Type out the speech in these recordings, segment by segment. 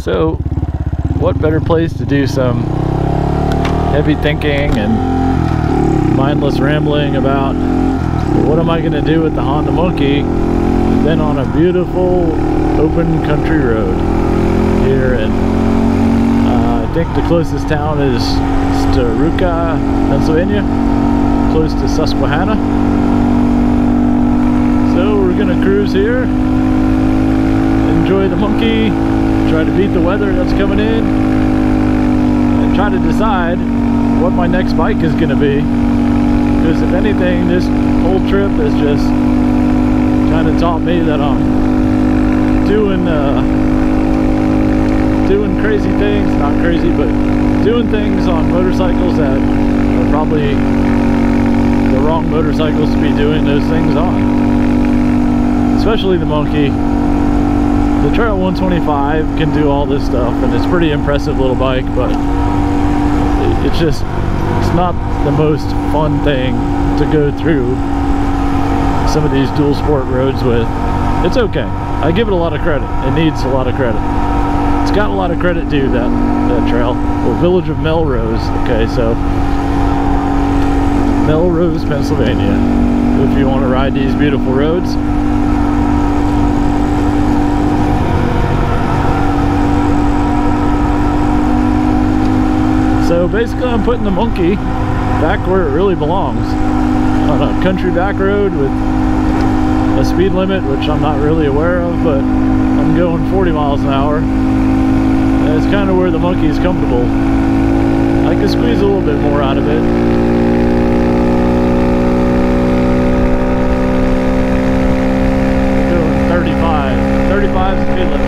So, what better place to do some heavy thinking and mindless rambling about what am I going to do with the Honda Monkey than on a beautiful open country road here in, uh, I think the closest town is Starrucca, Pennsylvania, close to Susquehanna. So we're going to cruise here, enjoy the monkey, try to beat the weather that's coming in, and try to decide what my next bike is going to be. Because if anything, this whole trip has just kind of taught me that I'm doing uh, doing crazy things, not crazy, but doing things on motorcycles that are probably the wrong motorcycles to be doing those things on. Especially the Monkey. The Trail 125 can do all this stuff and it's pretty impressive little bike, but it's just, it's not the most fun thing to go through some of these dual sport roads with. It's okay. I give it a lot of credit. It needs a lot of credit. It's got a lot of credit due, that, that trail. Well, Village of Melrose. Okay, so Melrose, Pennsylvania. If you want to ride these beautiful roads. Basically I'm putting the monkey back where it really belongs. On a country back road with a speed limit, which I'm not really aware of, but I'm going 40 miles an hour. And it's kind of where the monkey is comfortable. I can squeeze a little bit more out of it. Going 35. 35 speed limit.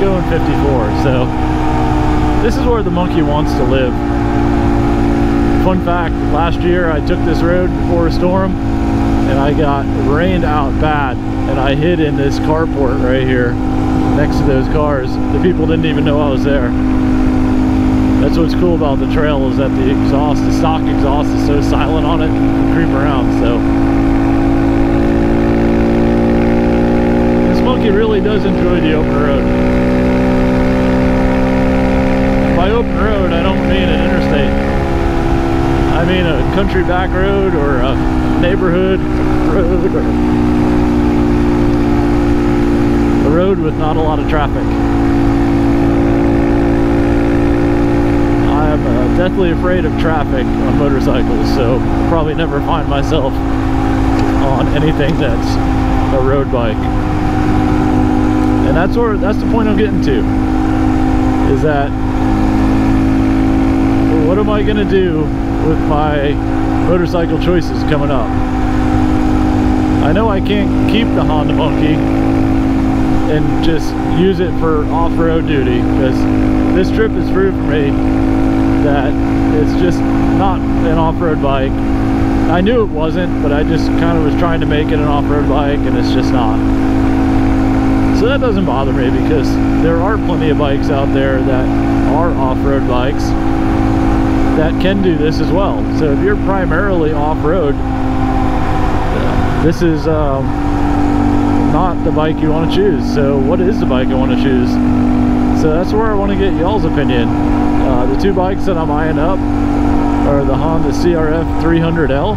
Going 54, so this is where the monkey wants to live. Fun fact, last year I took this road before a storm and I got rained out bad and I hid in this carport right here next to those cars. The people didn't even know I was there. That's what's cool about the trail is that the exhaust, the stock exhaust is so silent on it, you can creep around, so. This monkey really does enjoy the open road. By open road, I don't mean an interstate. I mean a country back road or a neighborhood road or a road with not a lot of traffic. I'm uh, deathly afraid of traffic on motorcycles, so I'll probably never find myself on anything that's a road bike. And that's where that's the point I'm getting to. Is that what am I gonna do with my motorcycle choices coming up? I know I can't keep the Honda Monkey and just use it for off-road duty because this trip has proved for me that it's just not an off-road bike. I knew it wasn't, but I just kind of was trying to make it an off-road bike and it's just not. So that doesn't bother me because there are plenty of bikes out there that are off-road bikes that can do this as well. So if you're primarily off-road, this is um, not the bike you want to choose. So what is the bike I want to choose? So that's where I want to get y'all's opinion. Uh, the two bikes that I'm eyeing up are the Honda CRF 300L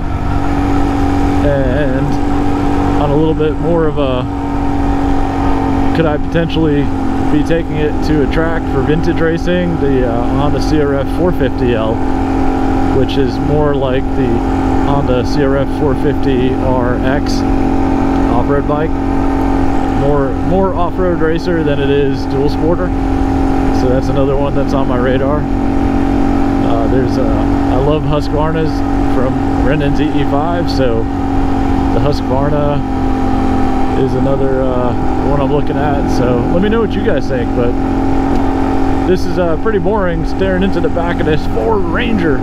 and on a little bit more of a could I potentially be taking it to a track for vintage racing the uh, Honda CRF 450L which is more like the Honda CRF 450RX off-road bike. More more off-road racer than it is dual sporter. So that's another one that's on my radar. Uh, there's uh, I love Husqvarna's from Brennan's EE5 so the Husqvarna is another uh, one I'm looking at so let me know what you guys think but this is uh, pretty boring staring into the back of this Ford Ranger.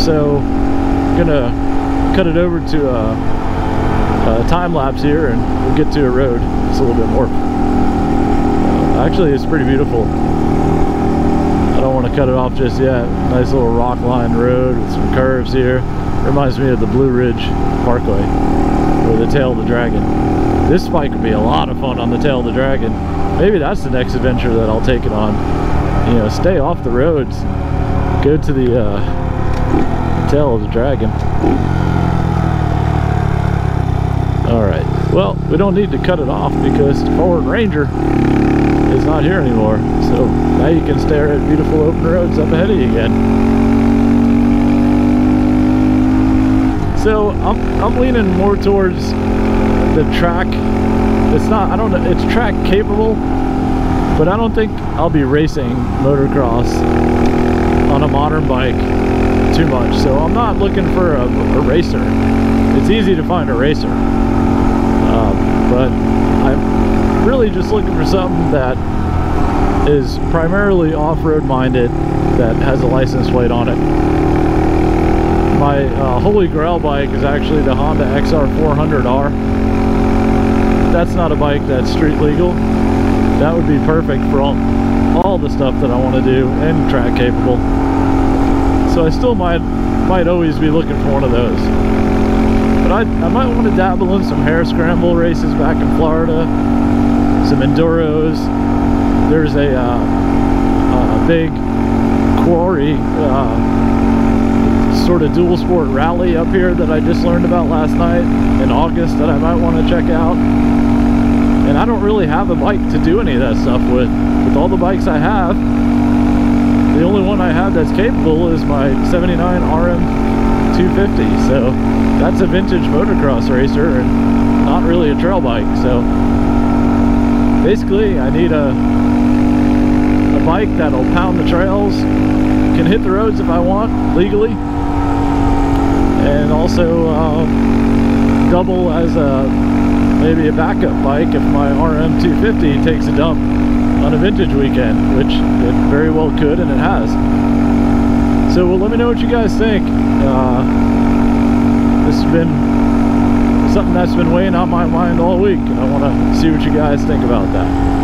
So I'm gonna cut it over to a, a time lapse here and we'll get to a road. It's a little bit more uh, actually it's pretty beautiful. I don't want to cut it off just yet. Nice little rock line road with some curves here. Reminds me of the Blue Ridge Parkway or the Tail of the Dragon this bike would be a lot of fun on the Tail of the Dragon maybe that's the next adventure that I'll take it on. You know, stay off the roads, go to the uh, tail of the dragon. All right, well, we don't need to cut it off because the Ford Ranger is not here anymore. So now you can stare at beautiful open roads up ahead of you again. So I'm, I'm leaning more towards the track. It's not, I don't know, it's track capable, but I don't think I'll be racing motocross on a modern bike too much. So I'm not looking for a, a racer. It's easy to find a racer. Um, but I'm really just looking for something that is primarily off-road minded that has a license plate on it my uh, holy grail bike is actually the Honda XR400R. That's not a bike that's street legal. That would be perfect for all, all the stuff that I want to do and track capable. So I still might might always be looking for one of those. But I, I might want to dabble in some hare scramble races back in Florida, some enduros. There's a, uh, a big quarry uh, sort of dual sport rally up here that I just learned about last night in August that I might want to check out. And I don't really have a bike to do any of that stuff with. With all the bikes I have, the only one I have that's capable is my 79 RM 250. So that's a vintage motocross racer and not really a trail bike. So basically I need a, a bike that'll pound the trails, can hit the roads if I want legally, and also um, double as a maybe a backup bike if my RM250 takes a dump on a vintage weekend, which it very well could and it has. So well, let me know what you guys think. Uh, this has been something that's been weighing on my mind all week. I want to see what you guys think about that.